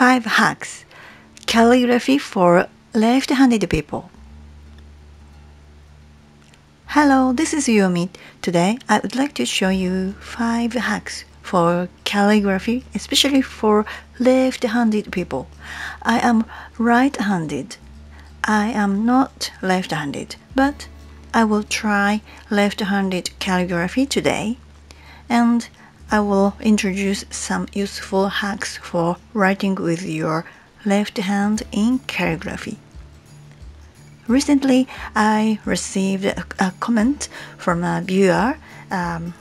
5 hacks calligraphy for left-handed people. Hello, this is Yumi. Today I would like to show you 5 hacks for calligraphy, especially for left-handed people. I am right-handed. I am not left-handed, but I will try left-handed calligraphy today and I will introduce some useful hacks for writing with your left hand in calligraphy. Recently, I received a, comment from a viewer. Um,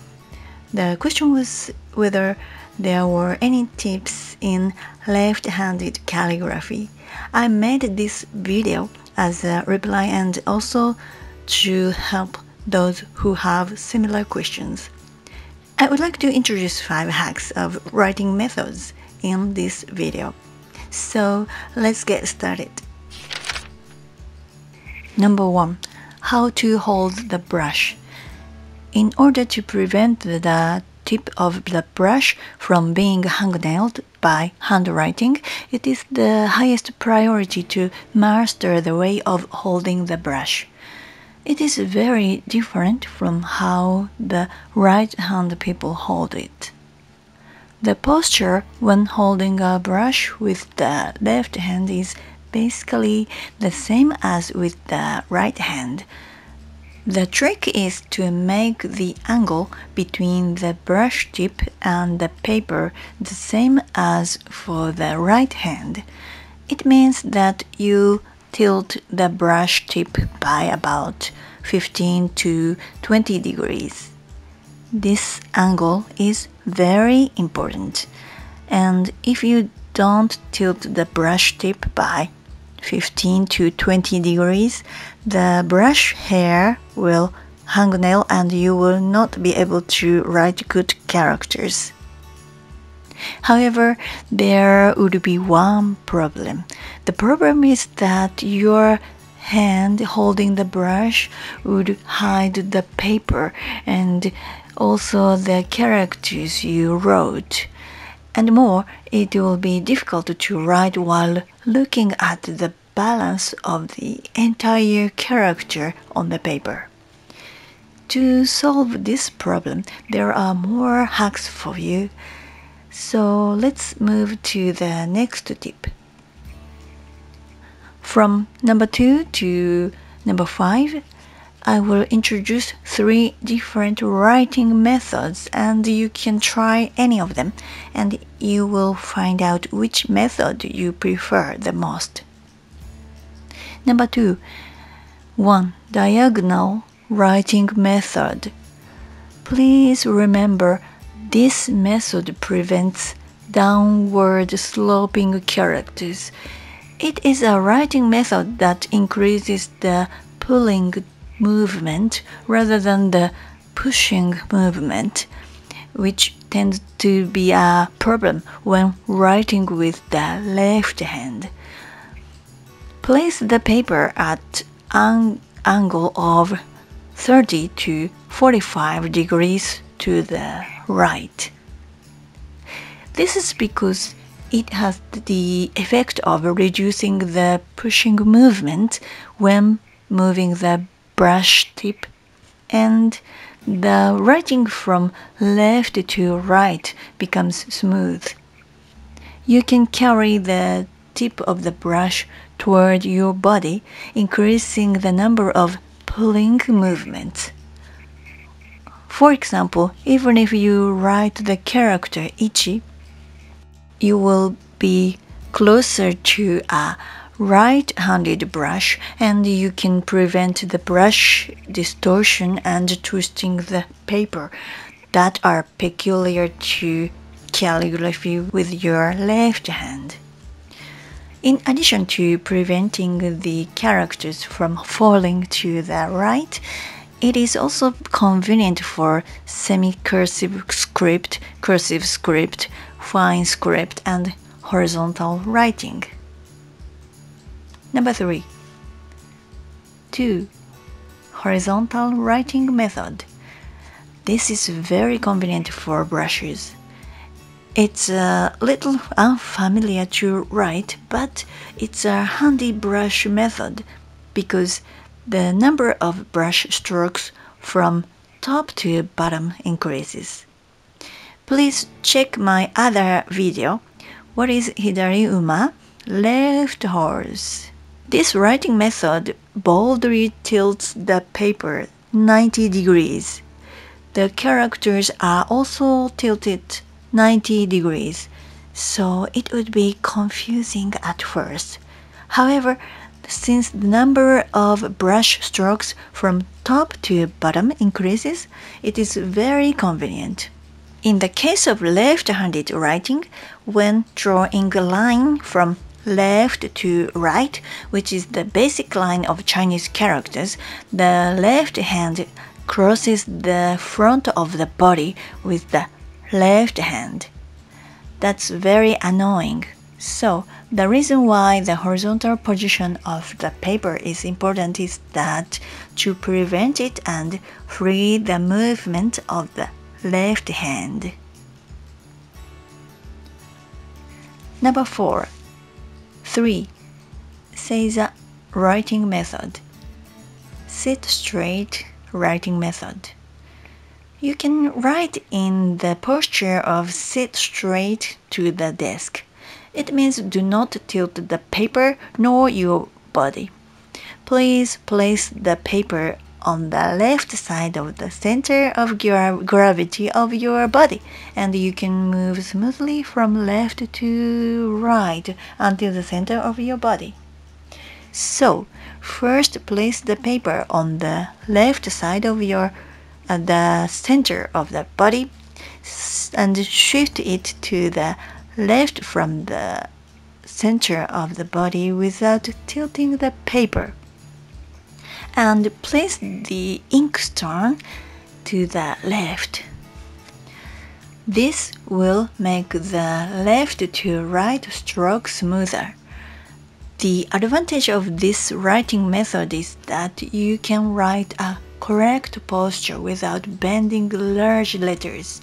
the question was whether there were any tips in left handed calligraphy. I made this video as a reply and also to help those who have similar questions. I would like to introduce 5 hacks of writing methods in this video. So let's get started. Number 1. How to hold the brush. In order to prevent the tip of the brush from being hangnailed by handwriting, it is the highest priority to master the way of holding the brush. It is very different from how the right hand people hold it. The posture when holding a brush with the left hand is basically the same as with the right hand. The trick is to make the angle between the brush tip and the paper the same as for the right hand. It means that you tilt the brush tip by about 15 to 20 degrees. This angle is very important and if you don't tilt the brush tip by 15 to 20 degrees, the brush hair will hangnail and you will not be able to write good characters. However, there would be one problem. The problem is that your hand holding the brush would hide the paper and also the characters you wrote. And more, it will be difficult to write while looking at the balance of the entire character on the paper. To solve this problem, there are more hacks for you. So let's move to the next tip. From number 2 to number 5, I will introduce three different writing methods and you can try any of them and you will find out which method you prefer the most. Number 2. 1. Diagonal writing method. Please remember this method prevents downward sloping characters. It is a writing method that increases the pulling movement rather than the pushing movement, which tends to be a problem when writing with the left hand. Place the paper at an angle of 30 to 45 degrees to the right. This is because it has the effect of reducing the pushing movement when moving the brush tip and the writing from left to right becomes smooth. You can carry the tip of the brush toward your body, increasing the number of pulling movements. For example, even if you write the character ichi, you will be closer to a right-handed brush and you can prevent the brush distortion and twisting the paper that are peculiar to calligraphy with your left hand. In addition to preventing the characters from falling to the right, it is also convenient for semi-cursive script, cursive script, fine script, and horizontal writing. Number 3. 2. Horizontal writing method. This is very convenient for brushes. It's a little unfamiliar to write, but it's a handy brush method because the number of brush strokes from top to bottom increases. Please check my other video. What is Hidari Uma? Left horse. This writing method boldly tilts the paper 90 degrees. The characters are also tilted 90 degrees, so it would be confusing at first. However, since the number of brush strokes from top to bottom increases, it is very convenient. In the case of left-handed writing, when drawing a line from left to right, which is the basic line of Chinese characters, the left hand crosses the front of the body with the left hand. That's very annoying. So, the reason why the horizontal position of the paper is important is that to prevent it and free the movement of the left hand. Number 4. 3. Say the writing method. Sit straight writing method. You can write in the posture of sit straight to the desk. It means do not tilt the paper nor your body. Please place the paper on the left side of the center of gra gravity of your body and you can move smoothly from left to right until the center of your body. So, first place the paper on the left side of your at the center of the body and shift it to the left from the center of the body without tilting the paper. And place the inkstone to the left. This will make the left to right stroke smoother. The advantage of this writing method is that you can write a correct posture without bending large letters.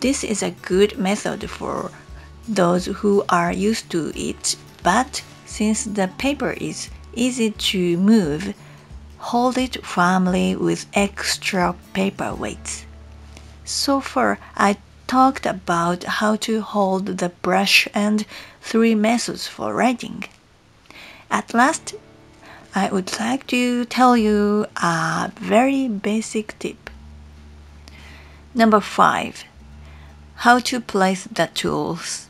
This is a good method for those who are used to it, but since the paper is easy to move, hold it firmly with extra paper weights. So far, I talked about how to hold the brush and three methods for writing. At last, I would like to tell you a very basic tip. Number 5. How to place the tools.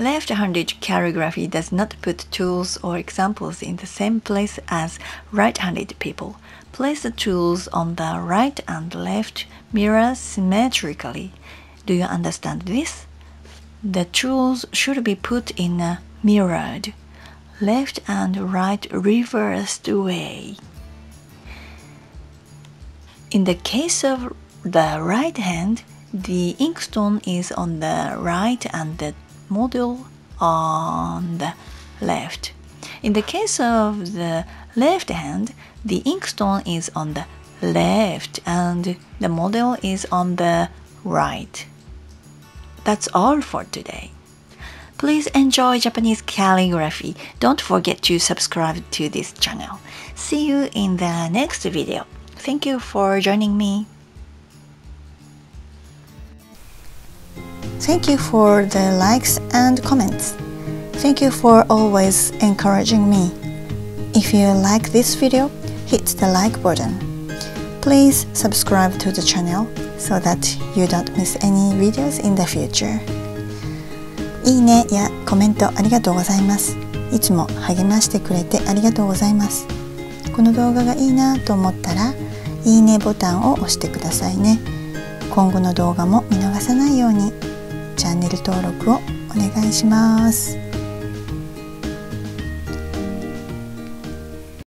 Left-handed calligraphy does not put tools or examples in the same place as right-handed people. Place the tools on the right and left mirror symmetrically. Do you understand this? The tools should be put in a mirrored left and right reversed way. In the case of the right hand, the inkstone is on the right and the model on the left. In the case of the left hand, the inkstone is on the left and the model is on the right. That's all for today. Please enjoy Japanese calligraphy. Don't forget to subscribe to this channel. See you in the next video. Thank you for joining me. Thank you for the likes and comments. Thank you for always encouraging me. If you like this video, hit the like button. Please subscribe to the channel so that you don't miss any videos in the future. いいねやコメントありがとうございますいつも励ましてくれてありがとうございますこの動画がいいなと思ったらいいねボタンを押してくださいね今後の動画も見逃さないようにチャンネル登録をお願いします。